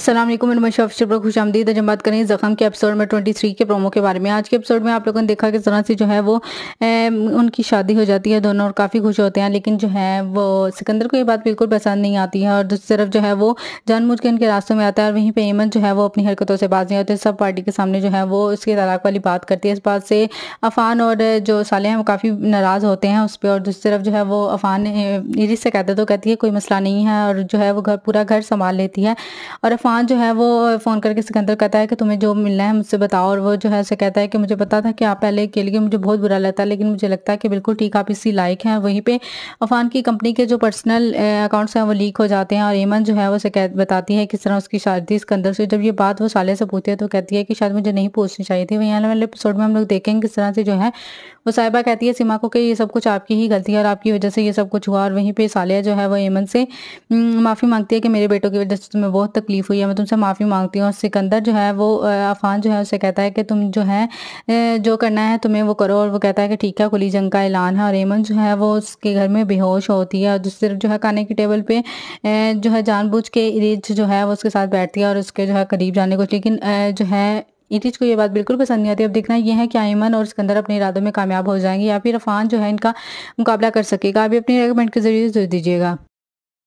असलम मैं अफसर खुश आमदीद जब बात करें ज़ख़म के एपिसोड में 23 के प्रोमो के बारे में आज के एपिसोड में आप लोगों ने देखा कि तरह से जो है वो ए, उनकी शादी हो जाती है दोनों और काफ़ी खुश होते हैं लेकिन जो है वो सिकंदर को ये बात बिल्कुल पसंद नहीं आती है और दूसरी तरफ़ जो है वो जानबूझ के उनके रास्तों में आता है और वहीं पर एमन जो है वो अपनी हरकतों से बाज नहीं होते सब पार्टी के सामने जो है वो उसकी तलाक वाली बात करती है। इस बात से अफ़ान और जो साले हैं वो काफ़ी नाराज़ होते हैं उस पर और दूसरी तरफ़ जो है वो अफ़ान इरिस से कहते तो कहती है कोई मसला नहीं है और जो है वो घर पूरा घर संभाल लेती है। और अफान जो है वो फ़ोन करके सिकंदर कहता है कि तुम्हें जो मिलना है मुझसे बताओ। और वो जो है उसे कहता है कि मुझे पता था कि आप पहले के लिए मुझे बहुत बुरा लगता है, लेकिन मुझे लगता है कि बिल्कुल ठीक, आप इसी लायक हैं। वहीं पे अफान की कंपनी के जो पर्सनल अकाउंट्स हैं वो लीक हो जाते हैं और एमन जो है वो उसे बताती है किस तरह उसकी शादी सिकंदर से। जब ये बात वो साले से पूछती है तो कहती है कि शायद मुझे नहीं पूछनी चाहिए थी। वहीं आने वाले एपिसोड में हम लोग देखेंगे किस तरह से जो है वो साहिबा कहती है सीमा को कि ये सब कुछ आपकी ही गलती है और आपकी वजह से ये सब कुछ हुआ। और वहीं पे सालिया जो है वो एमन से माफ़ी मांगती है कि मेरे बेटों की वजह से तुम्हें बहुत तकलीफ़ हुई है मैं तुमसे माफ़ी मांगती हूँ सिकंदर जो है वो अफान जो है उसे कहता है कि तुम जो है जो करना है तुम्हें वो करो और वो कहता है कि ठीक है खुली जंग का ऐलान है और एमन जो है वो उसके घर में बेहोश होती है और दूसरी तरफ़ जो है खाने की टेबल पे जो है जानबूझ के इरिज जो है वो उसके साथ बैठती है और उसके जो है करीब जाने को लेकिन जो है इरिज को ये बात बिल्कुल पसंद नहीं आती अब देखना ये है कि आयमन और सिकंदर अपने इरादों में कामयाब हो जाएँगे या फिर अफान जो है इनका मुकाबला कर सकेगा अभी अपनी रेकमेंट के ज़रिए दीजिएगा